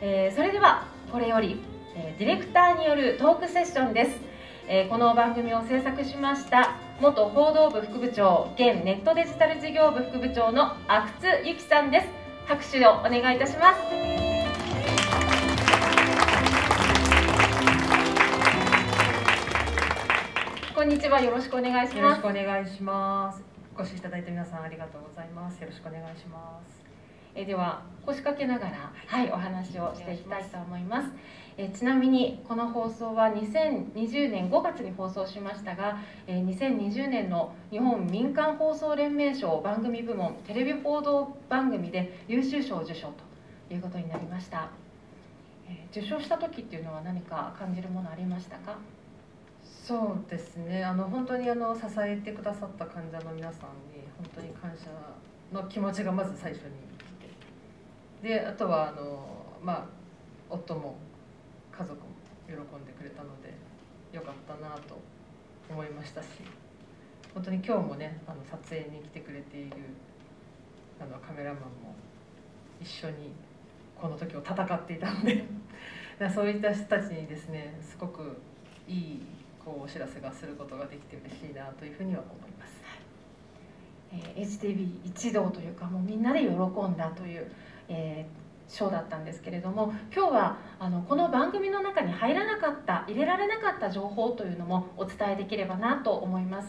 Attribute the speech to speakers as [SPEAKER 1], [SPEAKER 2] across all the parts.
[SPEAKER 1] えー、それではこれより、えー、ディレクターによるトークセッションです、えー、この番組を制作しました元報道部副部長現ネットデジタル事業部副部長の阿久津由紀さんです。拍手をお願いいたします。こんにちはよろしくお願いします。よ
[SPEAKER 2] ろしくお願いします。お越しいただいて皆さんありがとうございます。よろしくお願いします。
[SPEAKER 1] えでは腰掛けながら、はい、お話をしていきたいと思います。えちなみにこの放送は2020年5月に放送しましたが、え2020年の日本民間放送連盟賞番組部門テレビ報道番組で優秀賞を受賞ということになりました、え受賞した時っていうのは何か感じるものありましたか？
[SPEAKER 2] そうですね。あの本当にあの支えてくださった患者の皆さんに本当に感謝の気持ちがまず最初にであとはあのまあ夫も家族も喜んでくれたのでよかったなと思いましたし本当に今日もねあの撮影に来てくれているあのカメラマンも一緒にこの時を戦っていたので そういった人たちにですねすごくいいこうお知らせがすることができて嬉しいなというふうには思います。
[SPEAKER 1] えー、HTV 一同というかもうみんなで喜んだというえー、ショーだったんですけれども今日はあのこの番組の中に入らなかった入れられなかった情報というのもお伝えできればなと思います、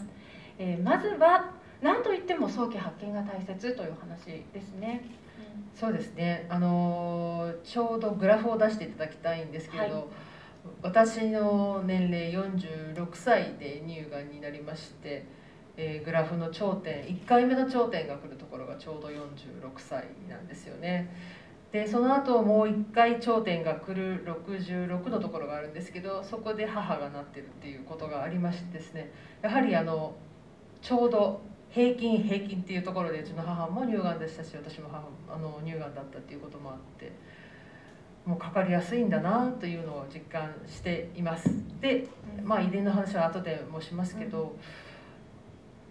[SPEAKER 1] えー、まずは何といっても早期発見が大切という話ですね、
[SPEAKER 2] うん、そうですね。あのちょうどグラフを出していただきたいんですけれど、はい、私の年齢46歳で乳がんになりましてえー、グラフの頂点1回目の頂点が来るちょうど46歳なんですよね。でその後もう1回頂点が来る66のところがあるんですけどそこで母がなってるっていうことがありましてですね。やはりあのちょうど平均平均っていうところでうちの母も乳がんでしたし私も母あの乳がんだったっていうこともあってもうかかりやすいんだなというのを実感しています。でまあ遺伝の話は後でもしますけど、うん。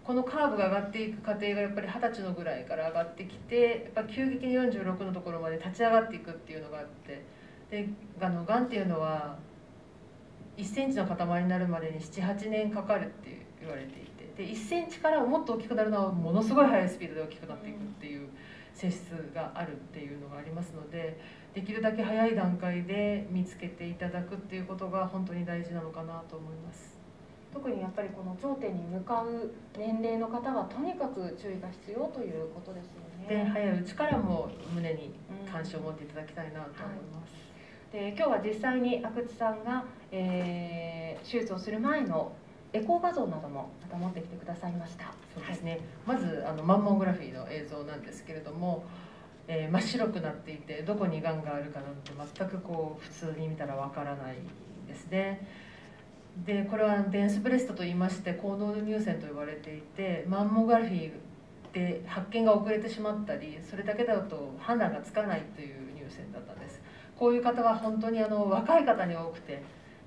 [SPEAKER 2] このカーブが上がっていく過程がやっぱり二十歳のぐらいから上がってきてやっぱ急激に46のところまで立ち上がっていくっていうのがあってであのがんっていうのは1センチの塊になるまでに78年かかるって言われていてで1センチからもっと大きくなるのはものすごい速いスピードで大きくなっていくっていう性質があるっていうのがありますのでできるだけ早い段階で見つけていただくっていうことが本当に大事なのかなと思います。
[SPEAKER 1] 特にやっぱりこの頂点に向かう年齢の方はとにかく注意が必要ということですよ
[SPEAKER 2] ね。で早いうちからも胸に関心を持っていただきたいなと思います。
[SPEAKER 1] うんはい、で今日は実際に阿久津さんが、えー、手術をする前のエコー画像などもまた持ってきてくださいました
[SPEAKER 2] そうですね、はい、まずあのマンモグラフィーの映像なんですけれども、えー、真っ白くなっていてどこにがんがあるかなんて全くこう普通に見たらわからないですねでこれはデンスブレストといいまして高濃度乳腺と呼ばれていてマンモグラフィーで発見が遅れてしまったりそれだけだと判断がつかないという乳腺だったんですこういう方は本当にあの若い方に多くて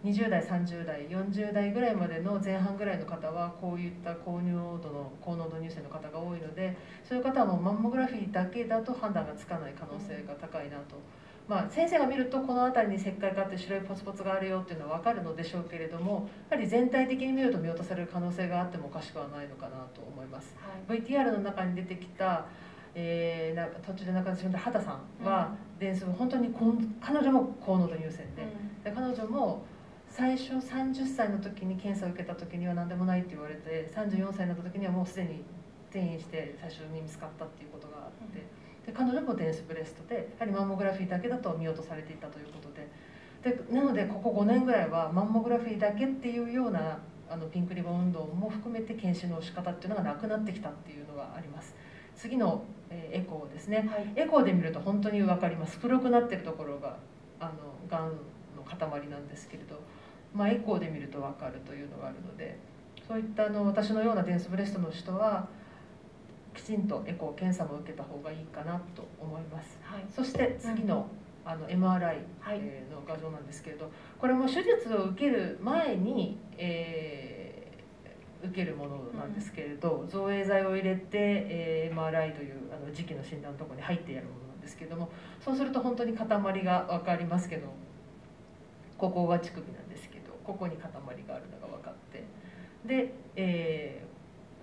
[SPEAKER 2] 20代30代40代ぐらいまでの前半ぐらいの方はこういった高濃度の高濃度乳腺の方が多いのでそういう方はもうマンモグラフィーだけだと判断がつかない可能性が高いなと。まあ、先生が見るとこの辺りに石灰があって白いポツポツがあるよっていうのは分かるのでしょうけれどもやはり全体的に見ると見落とされる可能性があってもおかしくはないのかなと思います、はい、VTR の中に出てきた、えー、な途中で亡くなってしまった畑さんは、うん、電数本当にこん彼女も高濃度乳腺で。うん、で彼女も最初30歳の時に検査を受けた時には何でもないって言われて34歳になった時にはもうすでに転移して最初に見つかったっていうことがあって。うんで彼女もデンスブレストでやはりマンモグラフィーだけだと見落とされていたということで。でなのでここ5年ぐらいはマンモグラフィーだけっていうようなあのピンクリボン運動も含めて検視の仕方っていうのがなくなってきたっていうのがあります。次の、えエコーですね、はい、エコーで見ると本当に分かります。黒くなってるところがあのがんの塊なんですけれど、まあ、エコーで見ると分かるというのがあるのでそういったあの私のようなデンスブレストの人はきちんとエコー検査も受けた方がいいかなと思います、はい、そして次の,、あの MRI の画像なんですけれどこれも手術を受ける前に、えー、受けるものなんですけれど、造影剤を入れて、えー、MRI というあの時期の診断のところに入ってやるものなんですけどもそうすると本当に塊が分かりますけどここが乳首なんですけどここに塊があるのが分かってで、えー、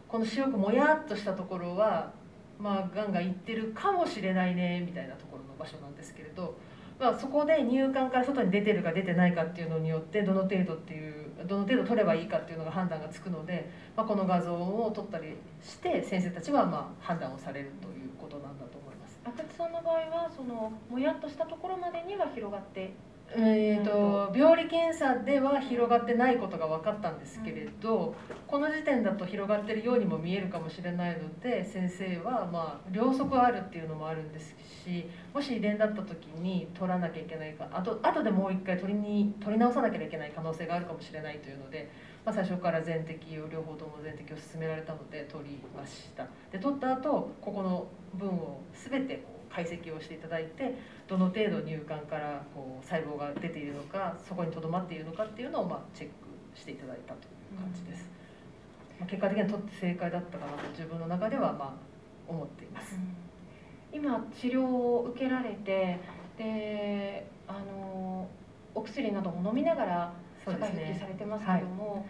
[SPEAKER 2] この白くもやっとしたところはまあがんがいってるかもしれないねみたいなところの場所なんですけれど。まあ、そこで入管から外に出てるか出てないかっていうのによってどの程度っていうどの程度取ればいいかっていうのが判断がつくので、まあ、この画像を撮ったりして先生たちはまあ判断をされるということなんだと思います。
[SPEAKER 1] 赤津さんの場合はそのもやっとしたところまでには広がって
[SPEAKER 2] えーと、病理検査では広がってないことが分かったんですけれど、この時点だと広がってるようにも見えるかもしれないので先生はまあ両側あるっていうのもあるんですしもし遺伝だった時に取らなきゃいけないかあと後でもう一回取りに取り直さなきゃいけない可能性があるかもしれないというので、まあ、最初から全摘を両方とも全摘を勧められたので取りました。で取った後ここの分を全て解析をしていただいてどの程度乳管からこう細胞が出ているのかそこにとどまっているのかっていうのをまあチェックしていただいたという感じです、まあ、結果的には取って正解だったかなと自分の中ではまあ思っています、
[SPEAKER 1] 今治療を受けられてであのお薬なども飲みながら社会復帰されてますけども、はい、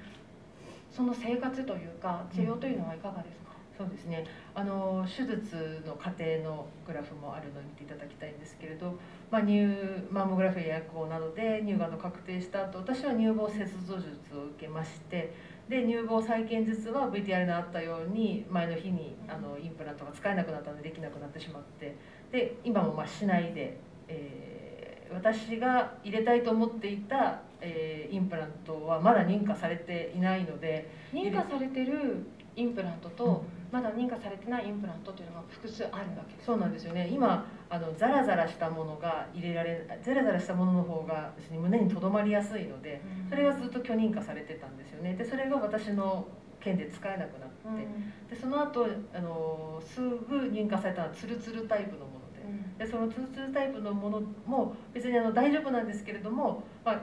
[SPEAKER 1] その生活というか治療というのはいかがですか、
[SPEAKER 2] そうですね。あの手術の過程のグラフもあるのを見ていただきたいんですけれど、まあ、乳マンモグラフィーや薬効などで乳がんの確定した後私は乳房切除術を受けましてで乳房再建術は VTR にあったように前の日にあのインプラントが使えなくなったのでできなくなってしまってで今もまあしないで、えー、私が入れたいと思っていた、えー、インプラントはまだ認可されていないので
[SPEAKER 1] 認可されてるインプラントと、うんまだ認可されてないインプラントというのが複数あるわけ
[SPEAKER 2] そうなんですよね。今あのザラザラしたものが入れられザラザラしたものの方が別に胸にとどまりやすいので、それがずっと許認可されてたんですよね。でそれが私の県で使えなくなって、でその後あのすぐ認可されたのはツルツルタイプのもので,、でそのツルツルタイプのものも別にあの大丈夫なんですけれども、まあ、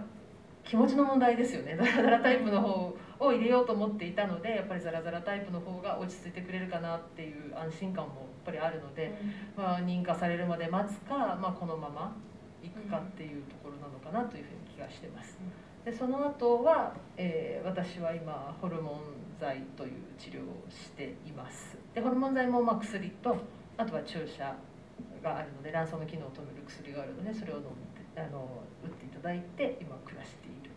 [SPEAKER 2] 気持ちの問題ですよね。ザラザラタイプの方を入れようと思っていたのでやっぱりザラザラタイプの方が落ち着いてくれるかなっていう安心感もやっぱりあるので、うん、まあ、認可されるまで待つか、まあ、このままいくかっていうところなのかなというふうに気がしてます。でその後は、えー、私は今ホルモン剤という治療をしています。でホルモン剤もまあ薬とあとは注射があるので卵巣の機能を止める薬があるのでそれを飲んであの打っていただいて今暮らしている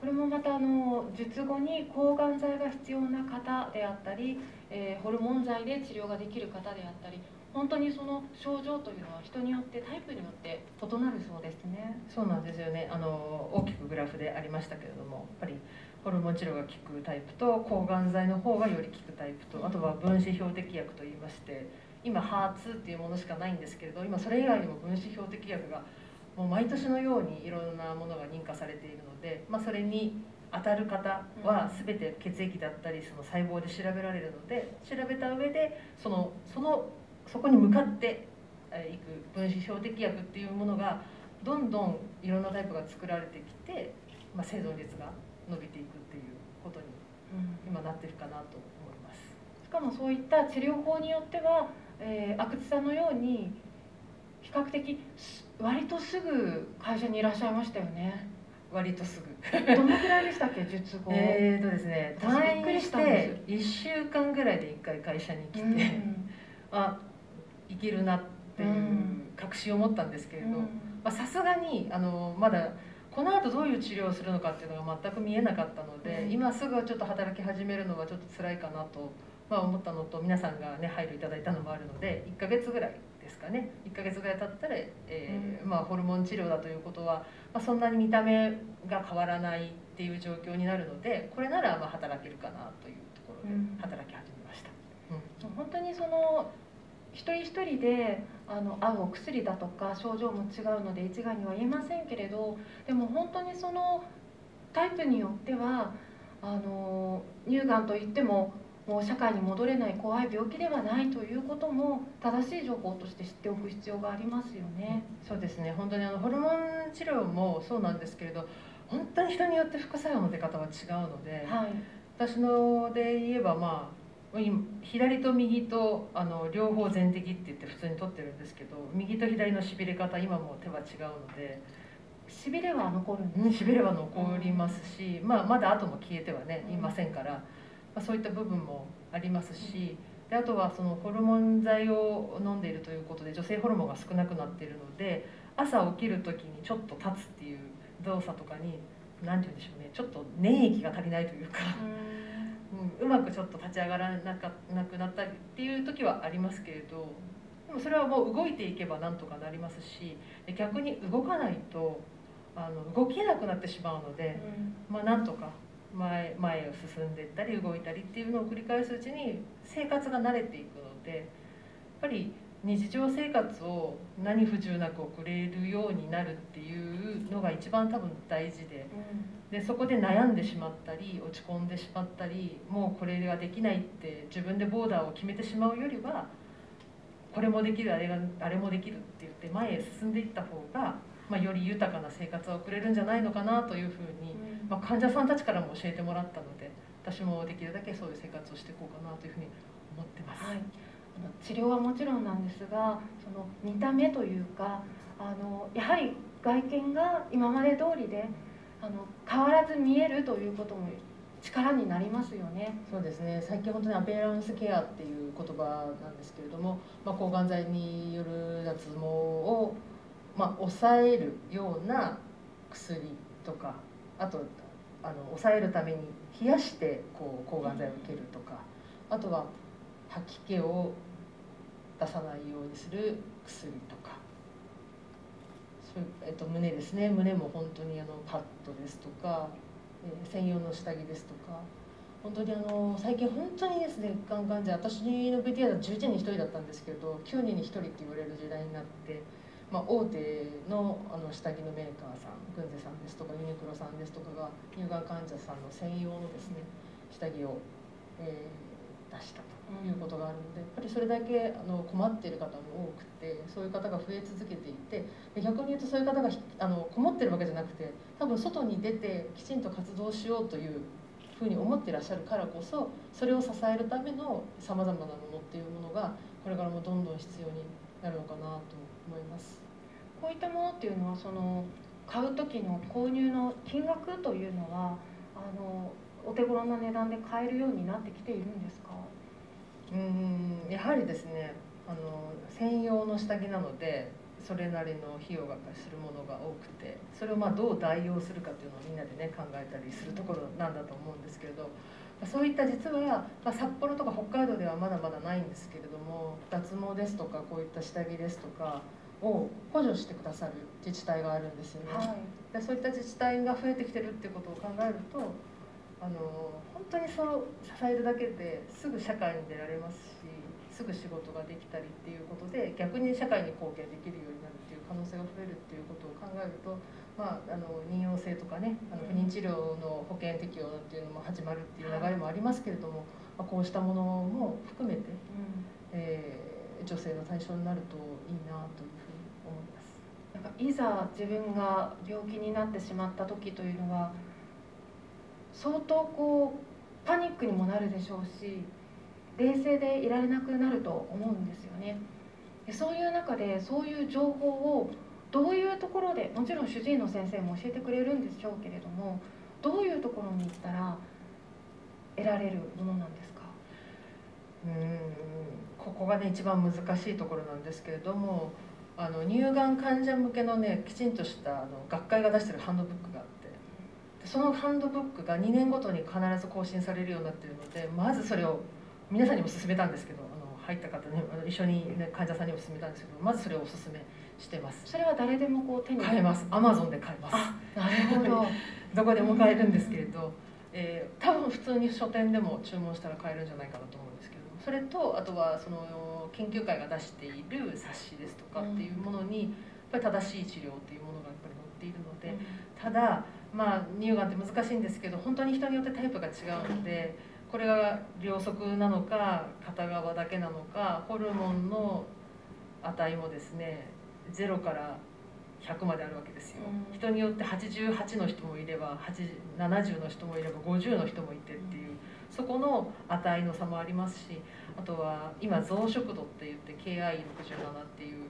[SPEAKER 1] これもまたあの術後に抗がん剤が必要な方であったり、えー、ホルモン剤で治療ができる方であったり本当にその症状というのは人によってタイプによって異なるそうですね。
[SPEAKER 2] そうなんですよね。あの大きくグラフでありましたけれどもやっぱりホルモン治療が効くタイプと抗がん剤の方がより効くタイプとあとは分子標的薬といいまして今 HER2 っていうものしかないんですけれど今それ以外にも分子標的薬がもう毎年のようにいろんなものが認可されているので、まあ、それに当たる方は全て血液だったりその細胞で調べられるので調べた上でそのそのそこに向かっていく分子標的薬っていうものがどんどんいろんなタイプが作られてきて、まあ、生存率が伸びていくっていうことに今なってるかなと思います。
[SPEAKER 1] しかもそういった治療法によっては、えー、阿久津さんのように比較的割とすぐ会社にいらっしゃいましたよね。
[SPEAKER 2] 割とすぐ。
[SPEAKER 1] どのくらいでしたっけ 術後？
[SPEAKER 2] えっとですね退院して1週間ぐらいで1回会社に来て、うん、あいけるなっていう確信を持ったんですけれどさすがにあのまだこの後どういう治療をするのかっていうのが全く見えなかったので、うん、今すぐちょっと働き始めるのはちょっと辛いかなと、まあ、思ったのと皆さんがね配慮いただいたのもあるので1か月ぐらいかね1か月ぐらい経ったら、えー、まあ、ホルモン治療だということは、まあ、そんなに見た目が変わらないっていう状況になるのでこれならまあ働けるかなというところで働き始めました。
[SPEAKER 1] うん、本当にその一人一人であの合うお薬だとか症状も違うので一概には言えませんけれどでも本当にそのタイプによってはあの乳がんといってももう社会に戻れない怖い病気ではないということも正しい情報として知っておく必要がありますよね。
[SPEAKER 2] そうですね。本当にあのホルモン治療もそうなんですけれど本当に人によって副作用の出方は違うので、はい、私ので言えばまあ左と右とあの両方全摘って言って普通に取ってるんですけど右と左のしびれ方今も手は違うので
[SPEAKER 1] しびれは残るん
[SPEAKER 2] ですしびれは残りますし、まあ、まだ後も消えてはねいませんから、まあ、そういった部分もありますしであとはそのホルモン剤を飲んでいるということで女性ホルモンが少なくなっているので朝起きる時にちょっと立つっていう動作とかに何て言うんでしょうねちょっと粘液が足りないというか。うん、うまくちょっと立ち上がらなかなくなったりっていう時はありますけれどでもそれはもう動いていけばなんとかなりますし逆に動かないとあの動けなくなってしまうので、うん、まあなんとか前前を進んでいったり動いたりっていうのを繰り返すうちに生活が慣れていくのでやっぱり日常生活を何不自由なく送れるようになるっていうのが一番多分大事でうん、でそこで悩んでしまったり落ち込んでしまったりもうこれができないって自分でボーダーを決めてしまうよりはこれもできるあれがあれもできるって言って前へ進んでいった方がまあ、より豊かな生活を送れるんじゃないのかなというふうに、まあ、患者さんたちからも教えてもらったので私もできるだけそういう生活をしていこうかなというふうに思ってます。はい、
[SPEAKER 1] あの治療はもちろんなんですがその見た目というかあのやはり外見が今まで通りであの変わらず見えるということも力になりますよね。
[SPEAKER 2] そうですね。最近本当にアペランスケアっていう言葉なんですけれども、まあ、抗がん剤による脱毛をまあ、抑えるような薬とかあとあの抑えるために冷やしてこう抗がん剤を受けるとかあとは吐き気を出さないようにする薬とかそうえっと、胸ですね胸も本当にあのパッドですとか、えー、専用の下着ですとか本当にあの最近本当にですねがん患者私の VTR は11人に1人だったんですけど9人に1人って言われる時代になって。まあ、大手のあの下着のメーカーさんグンゼさんですとかユニクロさんですとかが乳がん患者さんの専用のですね下着を、えー、出したということがあるのでやっぱりそれだけあの困っている方も多くてそういう方が増え続けていて逆に言うとそういう方があのこもってるわけじゃなくて多分外に出てきちんと活動しようというふうに思ってらっしゃるからこそそれを支えるためのさまざまなものっていうものがこれからもどんどん必要になるのかなと思思います。
[SPEAKER 1] こういったものっていうのはその買う時の購入の金額というのはあのお手頃な値段で買えるようになってきているんですか？
[SPEAKER 2] うんやはりですねあの専用の下着なのでそれなりの費用がするものが多くてそれをまあどう代用するかっていうのをみんなでね考えたりするところなんだと思うんですけれどそういった実は、まあ、札幌とか北海道ではまだまだないんですけれども脱毛ですとかこういった下着ですとかを補助してくださる自治体があるんですよね、はい、でそういった自治体が増えてきてるっていうことを考えるとあの本当にそう支えるだけですぐ社会に出られますしすぐ仕事ができたりっていうことで逆に社会に貢献できるようになるっていう可能性が増えるっていうことを考えると、まあ、あの妊用性とかねあの不妊治療の保険適用っていうのも始まるっていう流れもありますけれども、まあ、こうしたものも含めて、うん、えー、女性の対象になるといいなという
[SPEAKER 1] なんかいざ自分が病気になってしまった時というのは相当こうパニックにもなるでしょうし冷静でいられなくなると思うんですよね。でそういう中でそういう情報をどういうところでもちろん主治医の先生も教えてくれるんでしょうけれどもどういうところに行ったら得られるものなんですか？
[SPEAKER 2] うんここがね一番難しいところなんですけれどもあの乳がん患者向けのねきちんとしたあの学会が出してるハンドブックがあってそのハンドブックが2年ごとに必ず更新されるようになってるのでまずそれを皆さんにも勧めたんですけどあの入った方に一緒に、ね、患者さんにも勧めたんですけどまずそれをおすすめしてます。
[SPEAKER 1] それは誰でもこう手に
[SPEAKER 2] 買えます。アマゾンで買えます。
[SPEAKER 1] あなるほど。
[SPEAKER 2] どこでも買えるんですけれど、えー、多分普通に書店でも注文したら買えるんじゃないかなと思うんですけどそれとあとはその研究会が出している冊子ですとかっていうものにやっぱり正しい治療っていうものがやっぱり載っているのでただまあ乳がんって難しいんですけど本当に人によってタイプが違うのでこれが両側なのか片側だけなのかホルモンの値もですね0から100まであるわけですよ、
[SPEAKER 1] うん。
[SPEAKER 2] 人によって88の人もいれば80 70の人もいれば50の人もいてっていうそこの値の差もありますしあとは今増殖度って言って KI67 っていう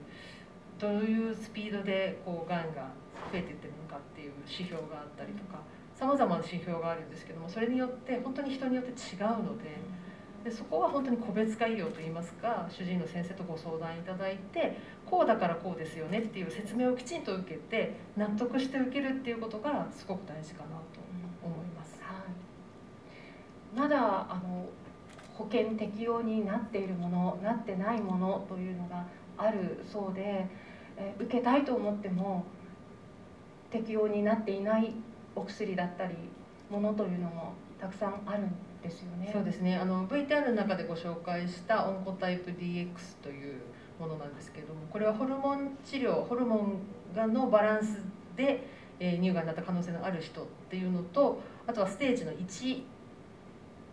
[SPEAKER 2] どういうスピードでこうがんが増えていってるのかっていう指標があったりとかさまざまな指標があるんですけどもそれによって本当に人によって違うので。でそこは本当に個別化医療といいますか主治医の先生とご相談いただいてこうだからこうですよねっていう説明をきちんと受けて納得して受けるっていうことがすごく大事かなと思います。
[SPEAKER 1] はい、まだあの保険適用になっているものなってないものというのがあるそうで、え受けたいと思っても適用になっていないお薬だったりものというのもたくさんあるんですよね。
[SPEAKER 2] そうですねあの VTR の中でご紹介したオンコタイプ DX というものなんですけれどもこれはホルモン治療ホルモンがのバランスで、え乳がんになった可能性のある人っていうのとあとはステージの1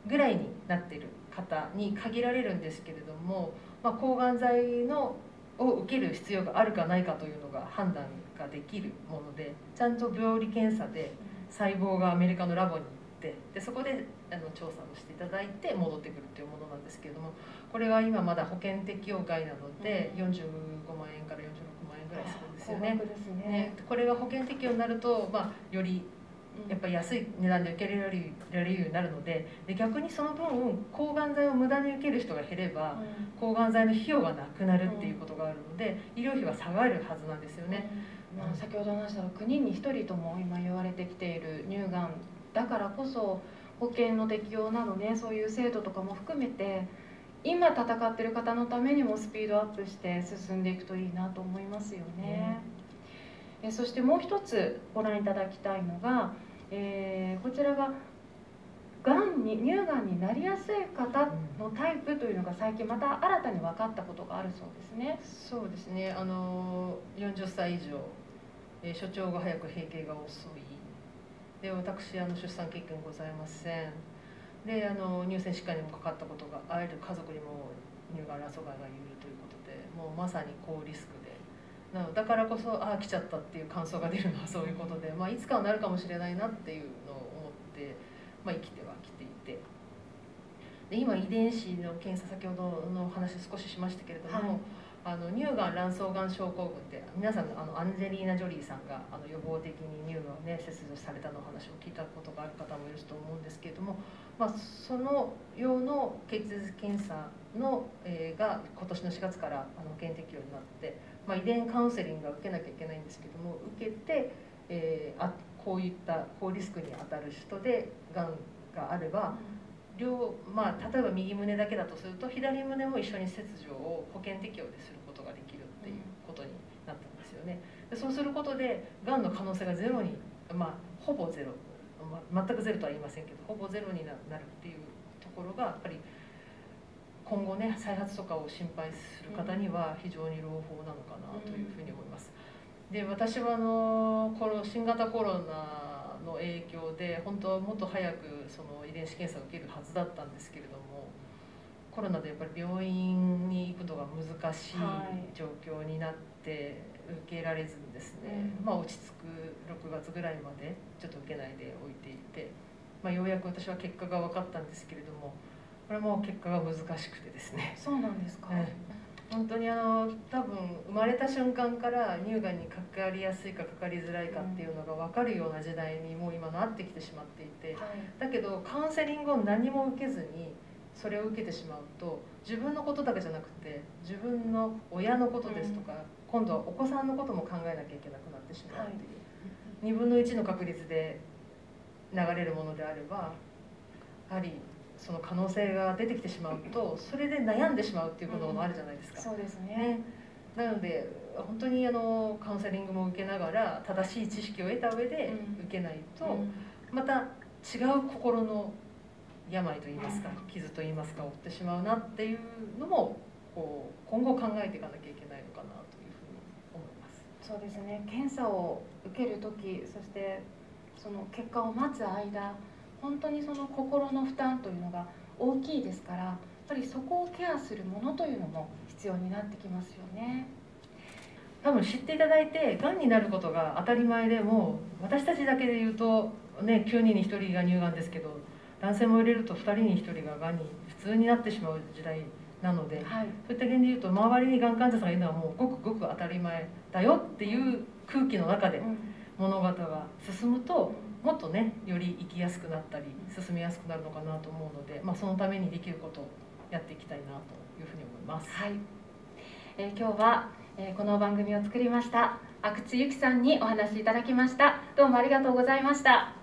[SPEAKER 2] ぐらいになっている方に限られるんですけれども、まあ、抗がん剤のを受ける必要があるかないかというのが判断ができるものでちゃんと病理検査で細胞がアメリカのラボに行ってでそこであの調査をしていただいて戻ってくるっていうものなんですけれどもこれは今まだ保険適用外なので45万円から46万円ぐらいするんですよね。
[SPEAKER 1] ね。
[SPEAKER 2] これが保険適用になると、まあ、よりやっぱり安い値段で受けられるられるようになるのでで逆にその分抗がん剤を無駄に受ける人が減れば抗がん剤の費用がなくなるっていうことがあるので医療費は下がるはずなんですよね。
[SPEAKER 1] まあ、先ほど話した9人に1人とも今言われてきている乳がんだからこそ保険の適用などねそういう制度とかも含めて今戦ってる方のためにもスピードアップして進んでいくといいなと思いますよね。えそしてもう一つご覧いただきたいのが、えーこちらががんに乳がんになりやすい方のタイプというのが最近また新たに分かったことがあるそうですね。
[SPEAKER 2] そうですね。あの40歳以上、えー所長が早く閉経が遅い。で私あの出産経験ございません。であの乳腺疾患にもかかったことがある。家族にも乳がん卵巣がんがいるということでもうまさに高リスクなのだからこそああ来ちゃったっていう感想が出るのはそういうことで、まあ、いつかはなるかもしれないなっていうのを思って、まあ、生きてはきていて。で今遺伝子の検査先ほどのお話少ししましたけれども、
[SPEAKER 1] はい。
[SPEAKER 2] あの乳がん卵巣がん症候群って皆さんあのアンジェリーナ・ジョリーさんがあの予防的に乳がんをね切除されたの話を聞いたことがある方もいると思うんですけれども、まあ、その用の血液検査の、えーが今年の4月からあの保険適用になって、まあ、遺伝カウンセリングが受けなきゃいけないんですけども受けて、えーあこういった高リスクに当たる人でがんがあれば両、まあ、例えば右胸だけだとすると左胸も一緒に切除を保険適用ですることができるっていうことになったんですよね。でそうすることでがんの可能性がゼロに、まあ、ほぼゼロ、ま全くゼロとは言いませんけどほぼゼロにななるっていうところがやっぱり今後ね再発とかを心配する方には非常に朗報なのかなというふうに思います。で私はあのこの新型コロナの影響で本当はもっと早くその遺伝子検査を受けるはずだったんですけれどもコロナでやっぱり病院に行くのが難しい
[SPEAKER 1] はい。
[SPEAKER 2] 状況になって受けられずにですね、
[SPEAKER 1] うん。
[SPEAKER 2] まあ落ち着く6月ぐらいまでちょっと受けないでおいていて、まあ、ようやく私は結果が分かったんですけれどもこれも結果が難しくてですね。
[SPEAKER 1] そうなんですか。
[SPEAKER 2] はい。本当にあの多分生まれた瞬間から乳がんにかかりやすいかかかりづらいかっていうのが分かるような時代にもう今なってきてしまっていて
[SPEAKER 1] はい。
[SPEAKER 2] だけどカウンセリングを何も受けずにそれを受けてしまうと自分のことだけじゃなくて自分の親のことですとか、今度はお子さんのことも考えなきゃいけなくなってしまうっていう、2分の1の確率で流れるものであればやはりその可能性が出てきてしまうとそれで悩んでしまうっていうこともあるじゃないですか。
[SPEAKER 1] そうですね。
[SPEAKER 2] ね、なので本当にあのカウンセリングも受けながら正しい知識を得た上で
[SPEAKER 1] うん
[SPEAKER 2] 受けないと、
[SPEAKER 1] うん
[SPEAKER 2] また違う心の病といいますか
[SPEAKER 1] うん
[SPEAKER 2] 傷といいますか負ってしまうなっていうのもこう今後考えていかなきゃいけないのかなというふうに思います。
[SPEAKER 1] そうですね。検査を受ける時、そしてその結果を待つ間、本当にその心の負担というのが大きいですから、やっぱりそこをケアするものというのも必要になってきますよね。
[SPEAKER 2] 多分知っていただいてがんになることが当たり前でも私たちだけで言うと、ね、9人に1人が乳がんですけど男性も入れると2人に1人ががんに普通になってしまう時代なので、
[SPEAKER 1] はい
[SPEAKER 2] そういった点で言うと周りにがん患者さんがいるのはもうごくごく当たり前だよっていう空気の中で
[SPEAKER 1] うん
[SPEAKER 2] 物事が進むともっとねより生きやすくなったり進みやすくなるのかなと思うので、まあ、そのためにできることをやっていきたいなというふうに思います。
[SPEAKER 1] はい、えー今日は、えーこの番組を作りました阿久津由紀さんにお話しいただきました。どうもありがとうございました。